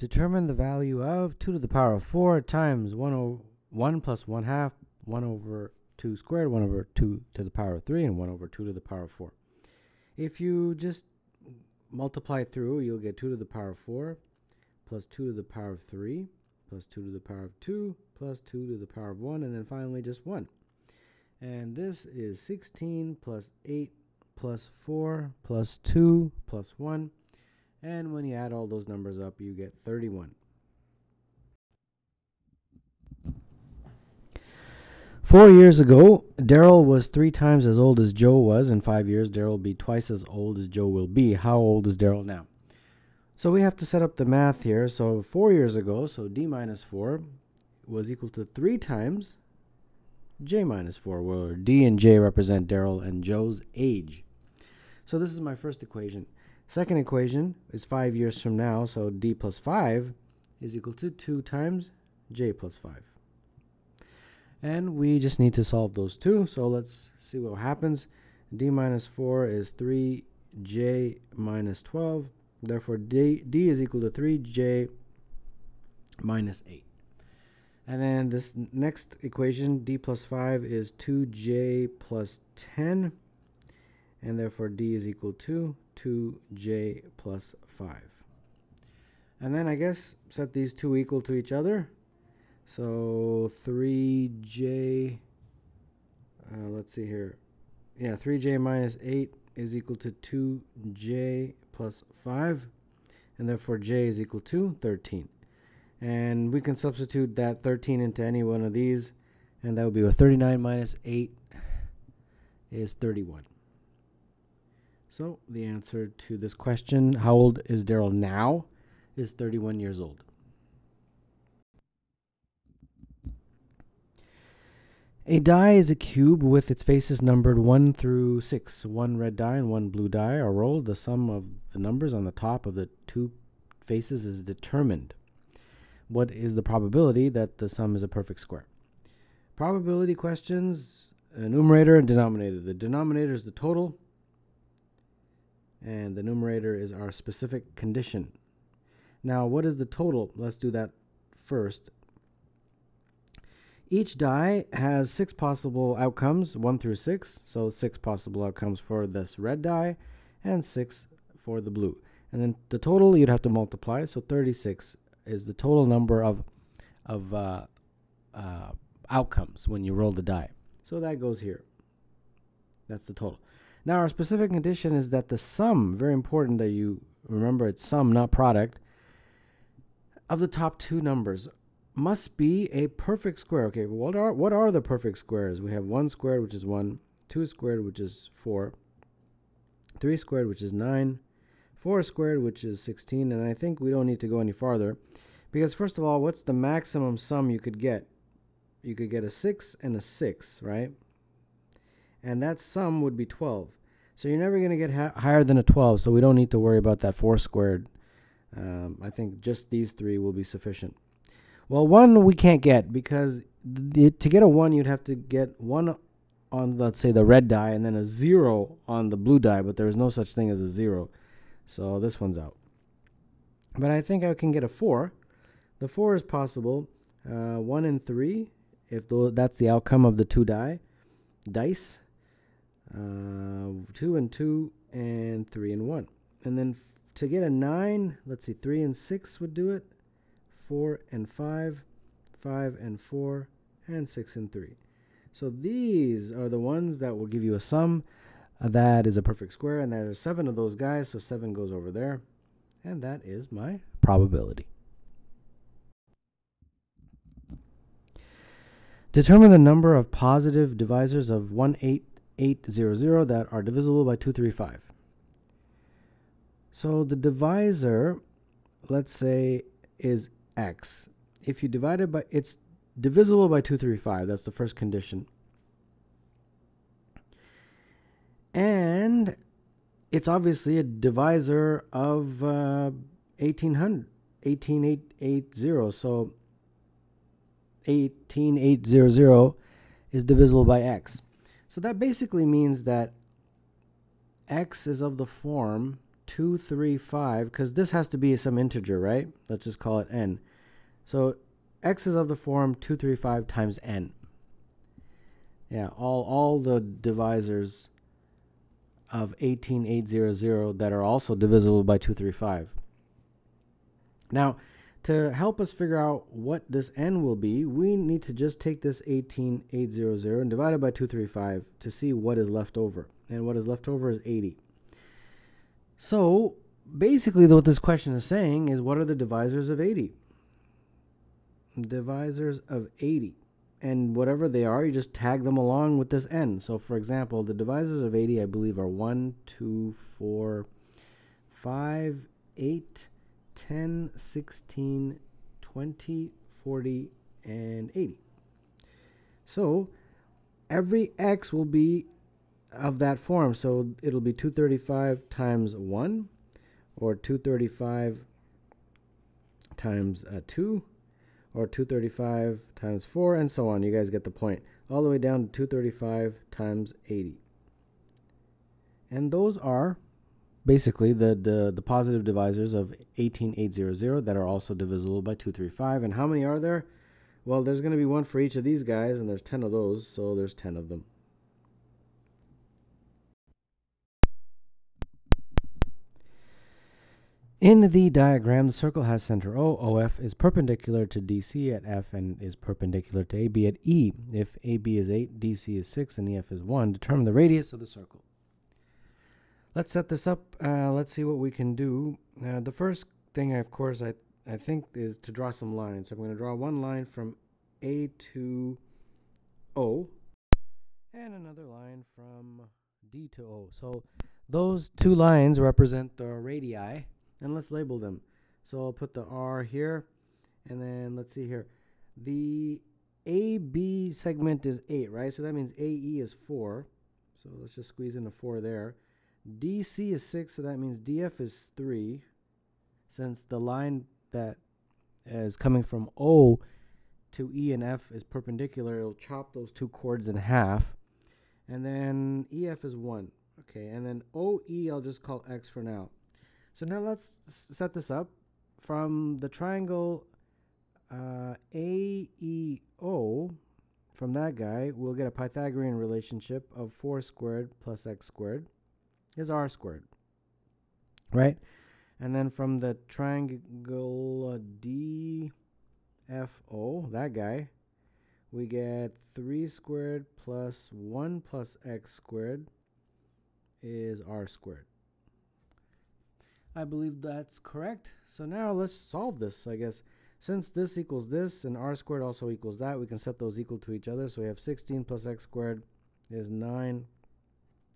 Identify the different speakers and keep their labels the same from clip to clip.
Speaker 1: Determine the value of 2 to the power of 4 times 1, over 1 plus 1 half, 1 over 2 squared, 1 over 2 to the power of 3, and 1 over 2 to the power of 4. If you just multiply through, you'll get 2 to the power of 4 plus 2 to the power of 3 plus 2 to the power of 2 plus 2 to the power of 1, and then finally just 1. And this is 16 plus 8 plus 4 plus 2 plus 1 and when you add all those numbers up, you get 31. Four years ago, Daryl was three times as old as Joe was. In five years, Daryl will be twice as old as Joe will be. How old is Daryl now? So we have to set up the math here. So four years ago, so d minus 4 was equal to 3 times j minus 4, where d and j represent Daryl and Joe's age. So this is my first equation. Second equation is 5 years from now, so d plus 5 is equal to 2 times j plus 5. And we just need to solve those two, so let's see what happens. d minus 4 is 3j minus 12, therefore d, d is equal to 3j minus 8. And then this next equation, d plus 5 is 2j plus 10, and therefore d is equal to 2j plus 5. And then I guess set these two equal to each other. So 3j, uh, let's see here. Yeah, 3j minus 8 is equal to 2j plus 5. And therefore j is equal to 13. And we can substitute that 13 into any one of these. And that would be a 39 minus 8 is 31. So the answer to this question, how old is Daryl now, is 31 years old. A die is a cube with its faces numbered 1 through 6. One red die and one blue die are rolled. The sum of the numbers on the top of the two faces is determined. What is the probability that the sum is a perfect square? Probability questions, numerator and denominator. The denominator is the total, and the numerator is our specific condition. Now, what is the total? Let's do that first. Each die has six possible outcomes, one through six. So six possible outcomes for this red die and six for the blue. And then the total you'd have to multiply. So 36 is the total number of, of uh, uh, outcomes when you roll the die. So that goes here. That's the total. Now, our specific condition is that the sum, very important that you remember it's sum, not product, of the top two numbers must be a perfect square. Okay, what are what are the perfect squares? We have 1 squared, which is 1, 2 squared, which is 4, 3 squared, which is 9, 4 squared, which is 16, and I think we don't need to go any farther because first of all, what's the maximum sum you could get? You could get a 6 and a 6, right? and that sum would be 12. So you're never going to get higher than a 12, so we don't need to worry about that 4 squared. Um, I think just these three will be sufficient. Well, 1 we can't get because to get a 1, you'd have to get 1 on, let's say, the red die and then a 0 on the blue die, but there is no such thing as a 0. So this one's out. But I think I can get a 4. The 4 is possible. Uh, 1 and 3, if that's the outcome of the two die, dice uh, 2 and 2 and 3 and 1 and then to get a 9 let's see 3 and 6 would do it. 4 and 5 5 and 4 and 6 and 3 so these are the ones that will give you a sum. Uh, that is a perfect square and there's seven of those guys so 7 goes over there. And that is my probability. Determine the number of positive divisors of 1 8 800 that are divisible by 235. So the divisor, let's say, is x. If you divide it by, it's divisible by 235. That's the first condition. And it's obviously a divisor of uh, 1800, 18880. So 18800 is divisible by x. So that basically means that x is of the form 235, because this has to be some integer, right? Let's just call it n. So x is of the form 235 times n. Yeah, all, all the divisors of 18800 that are also divisible by 235. Now, to help us figure out what this n will be, we need to just take this 18800 and divide it by 235 to see what is left over. And what is left over is 80. So, basically what this question is saying is what are the divisors of 80? Divisors of 80 and whatever they are, you just tag them along with this n. So for example, the divisors of 80, I believe, are 1, 2, 4, 5, 8, 10, 16, 20, 40, and 80. So every x will be of that form. So it'll be 235 times 1, or 235 times uh, 2, or 235 times 4, and so on. You guys get the point. All the way down to 235 times 80. And those are basically the, the, the positive divisors of 18800 that are also divisible by 235. And how many are there? Well, there's going to be one for each of these guys, and there's 10 of those, so there's 10 of them. In the diagram, the circle has center O. OF is perpendicular to DC at F and is perpendicular to AB at E. If AB is 8, DC is 6, and EF is 1, determine the radius of the circle. Let's set this up. Uh, let's see what we can do. Uh, the first thing, of course, I, I think is to draw some lines. So I'm going to draw one line from A to O and another line from D to O. So those two lines represent the radii and let's label them. So I'll put the R here, and then let's see here. The AB segment is 8, right? So that means AE is 4. So let's just squeeze in a 4 there. DC is 6, so that means DF is 3. Since the line that is coming from O to E and F is perpendicular, it'll chop those two chords in half. And then EF is 1. Okay, and then OE I'll just call X for now. So now let's set this up. From the triangle uh, AEO, from that guy, we'll get a Pythagorean relationship of 4 squared plus x squared is r squared. Right? And then from the triangle uh, DFO, that guy, we get 3 squared plus 1 plus x squared is r squared. I believe that's correct. So now let's solve this, I guess. Since this equals this and r squared also equals that, we can set those equal to each other. So we have 16 plus x squared is 9.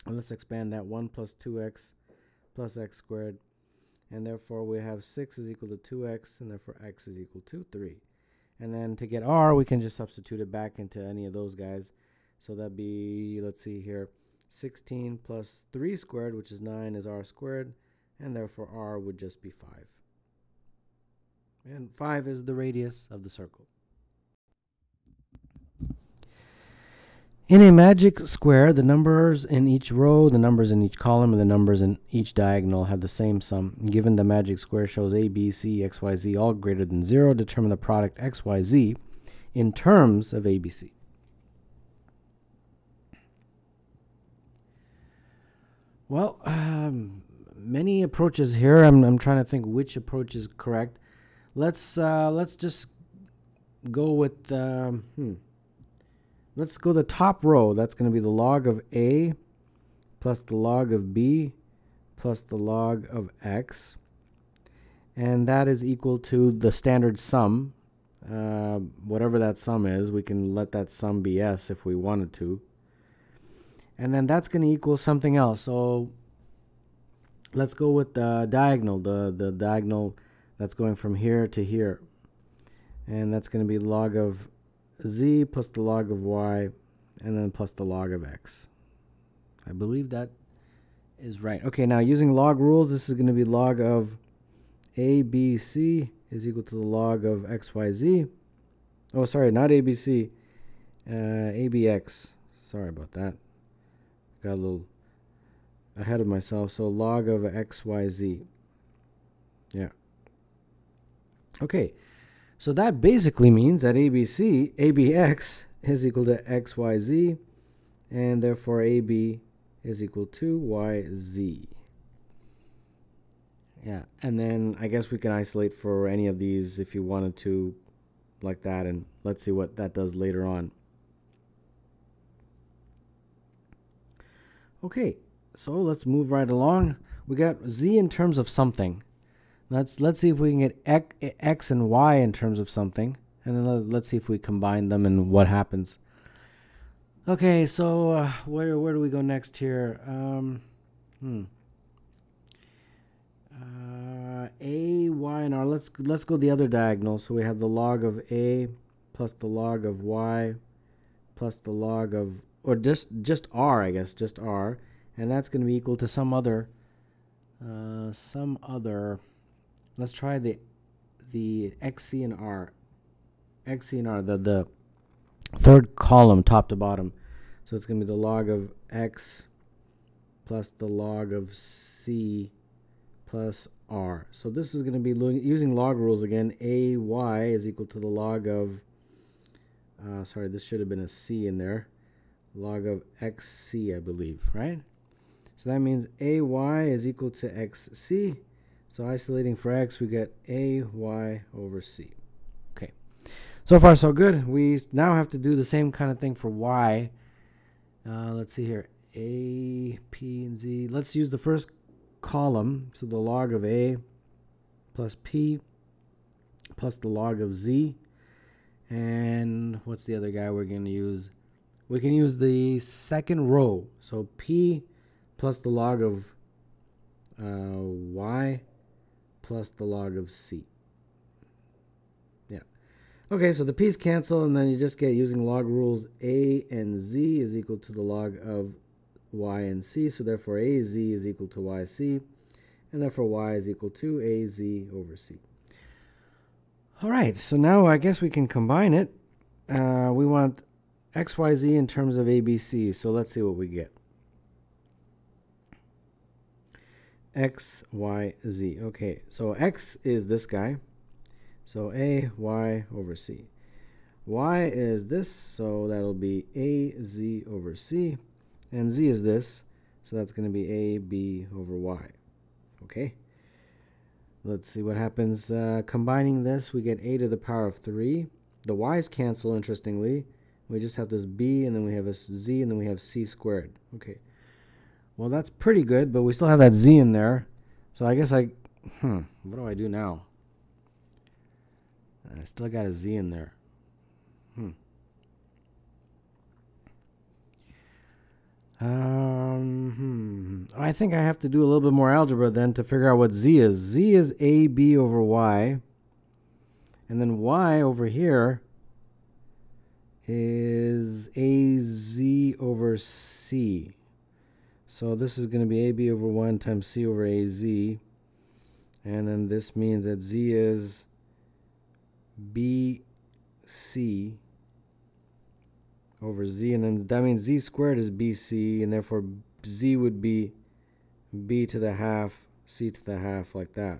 Speaker 1: And let's expand that 1 plus 2x plus x squared. And therefore we have 6 is equal to 2x, and therefore x is equal to 3. And then to get r, we can just substitute it back into any of those guys. So that'd be, let's see here, 16 plus 3 squared, which is 9, is r squared and therefore r would just be 5. And 5 is the radius of the circle. In a magic square, the numbers in each row, the numbers in each column, and the numbers in each diagonal have the same sum. Given the magic square shows a, b, c, x, y, z all greater than 0, determine the product x, y, z in terms of ABC. Well, um, many approaches here. I'm, I'm trying to think which approach is correct. Let's uh, let's just go with um, hmm. Let's go the top row. That's going to be the log of a plus the log of b plus the log of x. And that is equal to the standard sum. Uh, whatever that sum is, we can let that sum be s if we wanted to. And then that's going to equal something else. So let's go with the diagonal, the, the diagonal that's going from here to here. And that's going to be log of z plus the log of y and then plus the log of x. I believe that is right. Okay, now using log rules, this is going to be log of ABC is equal to the log of XYZ. Oh, sorry, not ABC. Uh, ABX. Sorry about that. Got a little ahead of myself. So log of xyz. Yeah. Okay. So that basically means that ABC, ABX is equal to XYZ, and therefore AB is equal to YZ. Yeah, and then I guess we can isolate for any of these if you wanted to, like that, and let's see what that does later on. Okay, so let's move right along. We got Z in terms of something. Let's let's see if we can get x and y in terms of something, and then let's see if we combine them and what happens. Okay, so uh, where where do we go next here? Um, hmm. Uh, a, y, and r. Let's let's go the other diagonal. So we have the log of a plus the log of y plus the log of or just just r, I guess, just r, and that's going to be equal to some other uh, some other. Let's try the the xc and r, xc and r, the the third column, top to bottom. So it's going to be the log of x plus the log of c plus r. So this is going to be using log rules again. a y is equal to the log of, uh, sorry, this should have been a c in there, log of xc, I believe, right? So that means ay is equal to xc. So isolating for x, we get ay over c. Okay. So far, so good. We now have to do the same kind of thing for y. Uh, let's see here. A, P, and Z. Let's use the first column. So the log of A plus P plus the log of Z. And what's the other guy we're going to use? We can use the second row. So P plus the log of uh, Y plus the log of C. Yeah. Okay, so the p's cancel, and then you just get using log rules A and Z is equal to the log of y and c, so therefore az is equal to yc, and therefore y is equal to az over c. All right, so now I guess we can combine it. Uh, we want xyz in terms of abc, so let's see what we get. X, y, z. Okay, so x is this guy. So a, y over c. y is this, so that'll be a, z over c. And z is this, so that's going to be a, b over y. Okay? Let's see what happens. Uh, combining this, we get a to the power of 3. The y's cancel, interestingly. We just have this b, and then we have a z, and then we have c squared. Okay. Well, that's pretty good, but we still have that z in there. So I guess I... Hmm, what do I do now? I still got a z in there. Hmm. Um, hmm. I think I have to do a little bit more algebra then to figure out what z is. z is ab over y. And then y over here is az over c. So this is going to be ab over 1 times c over az. And then this means that z is bc over z, and then that means z squared is bc, and therefore z would be b to the half, c to the half, like that.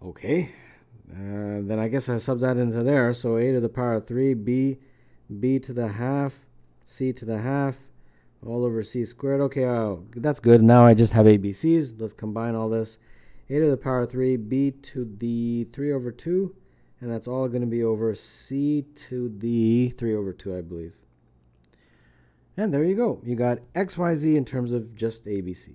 Speaker 1: Okay, uh, then I guess I sub that into there, so a to the power of 3, b, b to the half, c to the half, all over c squared. Okay, oh, that's good. Now I just have ABCs. Let's combine all this. a to the power 3, b to the 3 over 2, and that's all going to be over c to the 3 over 2, I believe. And there you go. You got xyz in terms of just ABC.